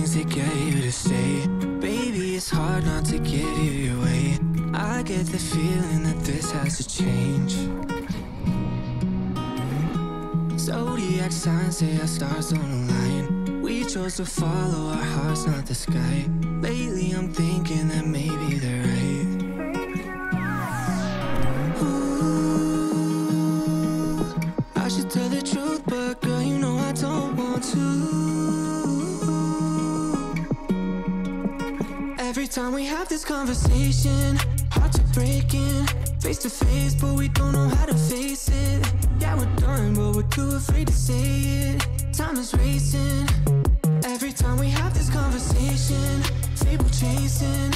to get you to stay. Baby, it's hard not to give you your way. I get the feeling that this has to change. Zodiac signs say our stars don't align. We chose to follow our hearts, not the sky. Lately, I'm thinking that maybe they're right. Ooh, I should tell the truth, but girl, you know I don't want to. Every time we have this conversation, hearts are breaking, face to face, but we don't know how to face it. Yeah, we're done, but we're too afraid to say it. Time is racing. Every time we have this conversation, fable chasing,